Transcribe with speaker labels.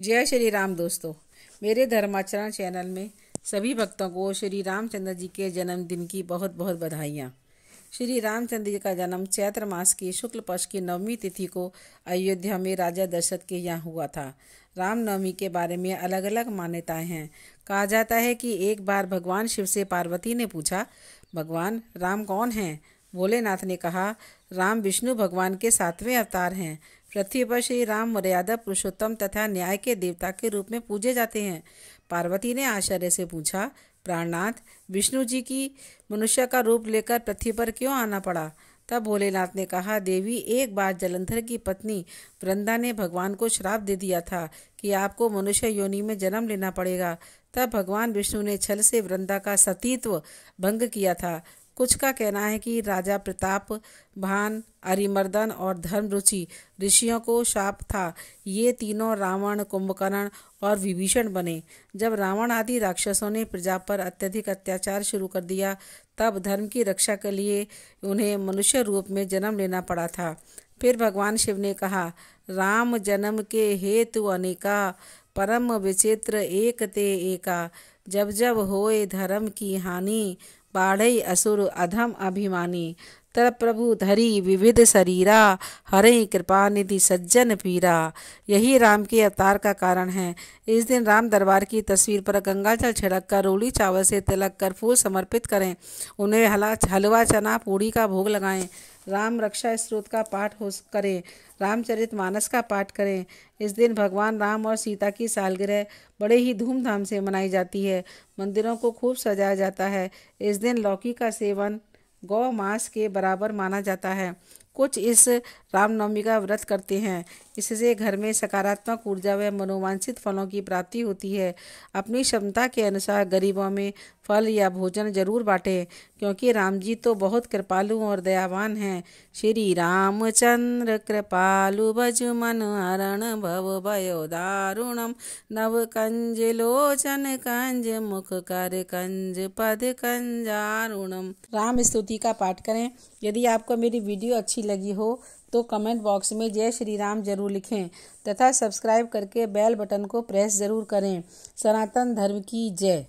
Speaker 1: जय श्री राम दोस्तों, मेरे धर्माचरण चैनल में सभी भक्तों को श्री रामचंद्र जी के जन्मदिन की बहुत बहुत बधाइयाँ। श्री रामचंद्र जी का जन्म चैत्र मास की शुक्ल पक्ष की नवमी तिथि को अयोध्या में राजा दशरथ के यहाँ हुआ था। रामनवमी के बारे में अलग अलग मान्यताएँ हैं। कहा जाता है कि एक बार भगवान शिव से पार्वती ने पूछा, भगवान, राम कौन हैं? भोलेनाथ ने कहा, राम विष्णु भगवान के सातवें अवतार हैं। पृथ्वी पर श्री राम मर्यादा पुरुषोत्तम तथा न्याय के देवता के रूप में पूजे जाते हैं। पार्वती ने आश्चर्य से पूछा, प्राणनाथ विष्णु जी की मनुष्य का रूप लेकर पृथ्वी पर क्यों आना पड़ा? तब भोलेनाथ ने कहा, देवी, एक बार जलंधर की पत्नी वृंदा ने भगवान को श्राप दे दिया था कि आपको मनुष्य योनि में जन्म लेना पड़ेगा। तब भगवान विष्णु ने छल से वृंदा का सतीत्व भंग किया था। कुछ का कहना है कि राजा प्रताप, भान, अरिमर्दन और धर्म रुचि ऋषियों को शाप था। ये तीनों रावण, कुंभकर्ण और विभीषण बने। जब रावण आदि राक्षसों ने प्रजा पर अत्यधिक अत्याचार शुरू कर दिया, तब धर्म की रक्षा के लिए उन्हें मनुष्य रूप में जन्म लेना पड़ा था। फिर भगवान शिव ने कहा, राम जन्म के हेतु अनेका, परम विचित्र एक ते एका। जब जब होए धर्म की हानि बाढ़ई असुर अधम अभिमानी। तर प्रभु धरी विविध शरीरा, हरे कृपा निधि सज्जन पीरा। यही राम के अवतार का कारण है। इस दिन राम दरबार की तस्वीर पर गंगा जल छिड़क कर रोली चावल से तिलक कर फूल समर्पित करें। उन्हें हला हलवा चना पूड़ी का भोग लगाएँ। राम रक्षा स्रोत का पाठ हो करें, रामचरित मानस का पाठ करें। इस दिन भगवान राम और सीता की सालगिरह बड़े ही धूमधाम से मनाई जाती है। मंदिरों को खूब सजाया जाता है। इस दिन लौकी का सेवन गौ मास के बराबर माना जाता है। कुछ इस रामनवमी का व्रत करते हैं। इससे घर में सकारात्मक ऊर्जा व मनोवांछित फलों की प्राप्ति होती है। अपनी क्षमता के अनुसार गरीबों में फल या भोजन ज़रूर बांटे, क्योंकि राम जी तो बहुत कृपालु और दयावान हैं। श्री रामचंद्र कृपालु भज मन हरण भव भयो दारुणम। नव कंज लोचन कंज मुख कर कंज पद कंजारुणम। राम स्तुति का पाठ करें। यदि आपको मेरी वीडियो अच्छी लगी हो तो कमेंट बॉक्स में जय श्री राम ज़रूर लिखें तथा सब्सक्राइब करके बेल बटन को प्रेस ज़रूर करें। सनातन धर्म की जय।